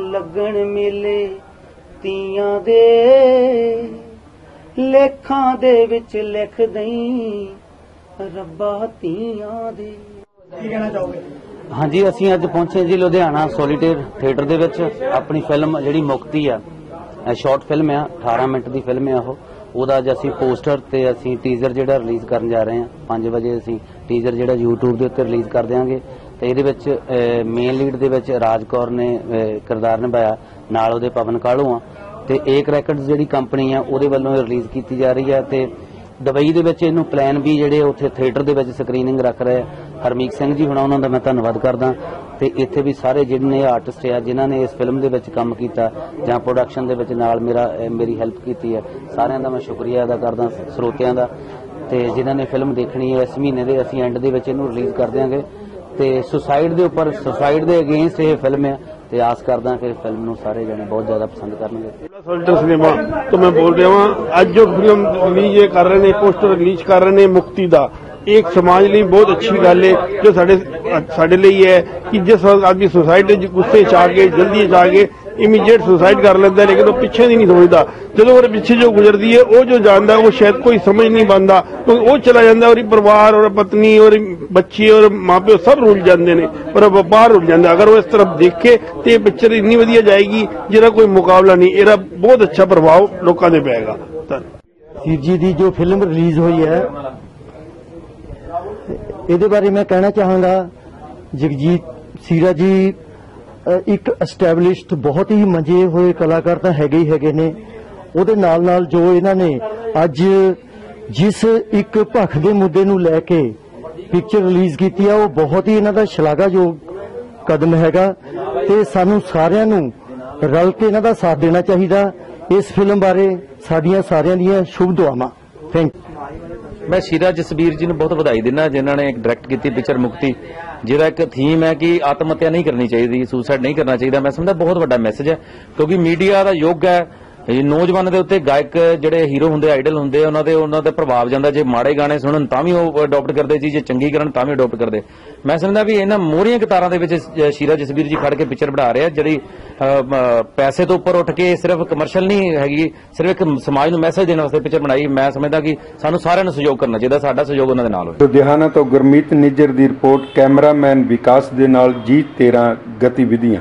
ਲੱਗਣ ਮੇਲੇ ਤੀਆਂ ਦੇ। ਲੇਖਾਂ ਦੇ ਵਿੱਚ ਲਿਖ ਦਈ ਰੱਬਾ ਤੀਆਂ ਦੇ। ਕੀ ਕਹਿਣਾ ਚਾਹੋਗੇ? ਹਾਂਜੀ ਅਸੀਂ ਅੱਜ ਪਹੁੰਚੇ ਜੀ ਲੁਧਿਆਣਾ ਸੋਲੀਟੇਰ ਥੀਏਟਰ ਦੇ ਵਿੱਚ। ਆਪਣੀ ਫਿਲਮ ਜਿਹੜੀ ਮੁਕਤੀ ਆ ਸ਼ਾਰਟ ਫਿਲਮ ਆ 18 ਮਿੰਟ ਦੀ ਫਿਲਮ ਆ ਉਹ। ਉਹਦਾ ਅੱਜ ਅਸੀਂ ਪੋਸਟਰ ਤੇ ਅਸੀਂ ਟੀਜ਼ਰ ਜਿਹੜਾ ਰਿਲੀਜ਼ ਕਰਨ ਜਾ ਰਹੇ ਹਾਂ 5 ਵਜੇ ਅਸੀਂ ਟੀਜ਼ਰ ਜਿਹੜਾ YouTube ਦੇ ਉੱਤੇ ਰਿਲੀਜ਼ ਕਰ ਦਿਆਂਗੇ। ਤੇ ਇਹਦੇ ਵਿੱਚ ਮੇਨ ਲੀਡ ਦੇ ਵਿੱਚ ਰਾਜ ਕੌਰ ਨੇ ਕਿਰਦਾਰ ਨਿਭਾਇਆ, ਨਾਲ ਉਹਦੇ ਪਵਨ ਕਾਲੂ ਆ। ਤੇ ਏਕ ਰੈਕਰਡਸ ਜਿਹੜੀ ਕੰਪਨੀ ਆ, ਉਹਦੇ ਵੱਲੋਂ ਰਿਲੀਜ਼ ਕੀਤੀ ਜਾ ਰਹੀ ਹੈ ਤੇ ਦੁਬਈ ਦੇ ਵਿੱਚ ਇਹਨੂੰ ਪਲਾਨ ਵੀ ਜਿਹੜੇ ਉੱਥੇ ਥੀਏਟਰ ਦੇ ਵਿੱਚ ਸਕਰੀਨਿੰਗ ਰੱਖ ਰਹੇ ਹਰਮੀਤ ਸਿੰਘ ਜੀ ਹੁਣ, ਉਹਨਾਂ ਦਾ ਮੈਂ ਧੰਨਵਾਦ ਕਰਦਾ। ਤੇ ਇੱਥੇ ਵੀ ਸਾਰੇ ਜਿਹੜੇ ਆਰਟਿਸਟ ਆ, ਜਿਨ੍ਹਾਂ ਨੇ ਇਸ ਫਿਲਮ ਦੇ ਵਿੱਚ ਕੰਮ ਕੀਤਾ, ਜਾਂ ਪ੍ਰੋਡਕਸ਼ਨ ਦੇ ਵਿੱਚ ਨਾਲ ਮੇਰਾ ਮੇਰੀ ਹੈਲਪ ਕੀਤੀ ਹੈ ਸਾਰਿਆਂ ਦਾ ਮੈਂ ਸ਼ੁਕਰੀਆ ਅਦਾ ਕਰਦਾ, ਸਰੋਤਿਆਂ ਦਾ। ਤੇ ਜਿਨ੍ਹਾਂ ਨੇ ਫਿਲਮ ਦੇਖਣੀ ਹੈ ਇਸ ਮਹੀਨੇ ਦੇ ਅਸੀਂ ਐਂਡ ਦੇ ਵਿੱਚ ਇਹਨੂੰ ਰਿਲੀਜ਼ ਕਰ ਦਿਆਂਗੇ। ਤੇ ਸੁਸਾਈਡ ਦੇ ਉੱਪਰ, ਸੁਸਾਈਡ ਦੇ ਅਗੇਂਸਟ ਇਹ ਫਿਲਮ ਹੈ ਤੇ ਆਸ ਕਰਦਾ ਕਿ ਫਿਲਮ ਨੂੰ ਸਾਰੇ ਜਣੇ ਬਹੁਤ ਜ਼ਿਆਦਾ ਪਸੰਦ ਕਰਨਗੇ। ਸੋਲਟਰ ਸਿਨੇਮਾ ਤੋਂ ਮੈਂ ਬੋਲ ਰਿਹਾ ਹਾਂ ਅੱਜ ਜੋ ਫਿਲਮ ਰਿਲੀਜ਼ ਇਹ ਕਰ ਰਹੇ ਨੇ ਪੋਸਟਰ ਰਿਲੀਜ਼ ਕਰ ਰਹੇ ਨੇ ਮੁਕਤੀ ਦਾ। ਇਹ ਇੱਕ ਸਮਾਜ ਲਈ ਬਹੁਤ ਅੱਛੀ ਗੱਲ ਹੈ ਜੋ ਸਾਡੇ ਸਾਡੇ ਲਈ ਹੈ ਕਿ ਜਿਸ ਵਕਤ ਆਦਮੀ ਸੁਸਾਇਡ ਦੇ ਗੁੱਸੇ ਚ ਆ ਕੇ ਜਲਦੀ ਚ ਆ ਕੇ ਇਮੀਡੀਏਟ ਸੁਸਾਇਡ ਕਰ ਲੈਂਦਾ ਲੇਕਿਨ ਉਹ ਪਿੱਛੇ ਦੀ ਨਹੀਂ ਸੋਚਦਾ। ਜਦੋਂ ਉਹਦੇ ਪਿੱਛੇ ਜੋ ਗੁਜ਼ਰਦੀ ਹੈ, ਉਹ ਜੋ ਜਾਣਦਾ, ਉਹ ਸ਼ਾਇਦ ਕੋਈ ਸਮਝ ਨਹੀਂ ਪਾਉਂਦਾ। ਉਹ ਚਲਾ ਜਾਂਦਾ, ਉਹਦੀ ਪਰਿਵਾਰ ਔਰ ਪਤਨੀ ਔਰ ਬੱਚੇ ਔਰ ਮਾਪਿਓ ਸਭ ਰੁੱਲ ਜਾਂਦੇ ਨੇ, ਪਰ ਵਪਾਰ ਰੁੱਲ ਜਾਂਦਾ। ਅਗਰ ਉਹ ਇਸ ਤਰਫ ਦੇਖੇ, ਤੇ ਇਹ ਪਿਕਚਰ ਇੰਨੀ ਵਧੀਆ ਜਾਏਗੀ, ਜਿਹਦਾ ਕੋਈ ਮੁਕਾਬਲਾ ਨਹੀਂ। ਇਹਦਾ ਬਹੁਤ ਅੱਛਾ ਪ੍ਰਭਾਵ ਲੋਕਾਂ ਦੇ ਪਏਗਾ। ਜੀ ਦੀ ਜੋ ਫਿਲਮ ਰਿਲੀਜ਼ ਹੋਈ ਹੈ, ਇਹਦੇ ਬਾਰੇ ਮੈਂ ਕਹਿਣਾ ਚਾਹਾਂਗਾ, ਜਗਜੀਤ ਸੀਰਾ ਜੀ ਇੱਕ ਐਸਟੈਬਲਿਸ਼ਡ ਬਹੁਤ ਹੀ ਮੰਜੇ ਹੋਏ ਕਲਾਕਾਰ ਤਾਂ ਹੈਗੇ ਹੀ ਹੈਗੇ ਨੇ। ਉਹਦੇ ਨਾਲ ਨਾਲ ਜੋ ਇਹਨਾਂ ਨੇ ਅੱਜ ਜਿਸ ਇੱਕ ਭਖ ਦੇ ਮੁੱਦੇ ਨੂੰ ਲੈ ਕੇ ਪਿਕਚਰ ਰਿਲੀਜ਼ ਕੀਤੀ ਆ, ਉਹ ਬਹੁਤ ਹੀ ਇਹਨਾਂ ਦਾ ਸ਼ਲਾਘਾਯੋਗ ਕਦਮ ਹੈਗਾ ਤੇ ਸਾਨੂੰ ਸਾਰਿਆਂ ਨੂੰ ਰਲ ਕੇ ਇਹਨਾਂ ਦਾ ਸਾਥ ਦੇਣਾ ਚਾਹੀਦਾ। ਇਸ ਫਿਲਮ ਬਾਰੇ ਸਾਡੀਆਂ ਸਾਰਿਆਂ ਦੀਆਂ ਸ਼ੁਭ ਦੁਆਵਾਂ। ਥੈਂਕ ਮੈਂ ਸ਼ੀਰਾ ਜਸਬੀਰ ਜੀ ਨੂੰ ਬਹੁਤ ਵਧਾਈ ਦਿੰਦਾ, ਜਿਨ੍ਹਾਂ ਨੇ ਡਾਇਰੈਕਟ ਕੀਤੀ ਪਿਕਚਰ ਮੁਕਤੀ। ਜਿਹਦਾ ਇੱਕ ਥੀਮ ਹੈ ਕਿ ਆਤਮ ਹੱਤਿਆ ਨਹੀਂ ਕਰਨੀ ਚਾਹੀਦੀ ਸੁਸਾਈਡ ਨਹੀਂ ਕਰਨਾ ਚਾਹੀਦਾ। ਮੈਂ ਸਮਝਦਾ ਬਹੁਤ ਵੱਡਾ ਮੈਸੇਜ ਹੈ, ਕਿਉਂਕਿ ਮੀਡੀਆ ਦਾ ਯੁੱਗ ਹੈ ਇਹ ਨੌਜਵਾਨਾਂ ਦੇ ਉੱਤੇ ਗਾਇਕ ਜਿਹੜੇ ਹੀਰੋ ਹੁੰਦੇ, ਆਈਡਲ ਹੁੰਦੇ, ਉਹਨਾਂ ਦੇ ਉਹਨਾਂ ਦਾ ਪ੍ਰਭਾਵ ਜਾਂਦਾ। ਜੇ ਮਾੜੇ ਗਾਣੇ ਸੁਣਨ ਤਾਂ ਵੀ ਉਹ ਅਡਾਪਟ ਕਰਦੇ ਜੀ ਜੇ ਚੰਗੀ ਕਰਨ ਤਾਂ ਵੀ ਅਡਾਪਟ ਕਰਦੇ। ਮੈਂ ਸਮਝਦਾ ਵੀ ਇਹਨਾਂ ਮੋਹਰੀਆਂ ਕਤਾਰਾਂ ਦੇ ਵਿੱਚ ਸ਼ੀਰਾ ਜਸਬੀਰ ਜੀ ਖੜ ਕੇ ਪਿਕਚਰ ਬਣਾ ਰਿਹਾ, ਜਿਹੜੀ ਪੈਸੇ ਤੋਂ ਉੱਪਰ ਉੱਠ ਕੇ ਸਿਰਫ ਕਮਰਸ਼ੀਅਲ ਨਹੀਂ ਹੈਗੀ, ਸਿਰਫ ਇੱਕ ਸਮਾਜ ਨੂੰ ਮੈਸੇਜ ਦੇਣ ਵਾਸਤੇ ਪਿਕਚਰ ਬਣਾਈ। ਮੈਂ ਸਮਝਦਾ ਕਿ ਸਾਨੂੰ ਸਾਰਿਆਂ ਨੂੰ ਸਹਿਯੋਗ ਕਰਨਾ ਚਾਹੀਦਾ, ਸਾਡਾ ਸਹਿਯੋਗ ਉਹਨਾਂ ਦੇ ਨਾਲ ਹੋਵੇ। ਲੁਧਿਆਣਾ ਤੋਂ ਗੁਰਮੀਤ ਨਿੱਜਰ ਦੀ ਰਿਪੋਰਟ, ਕੈਮਰਾਮੈਨ ਵਿਕਾਸ ਦੇ ਨਾਲ ਜੀ 13 ਗਤੀਵਿਧੀਆਂ।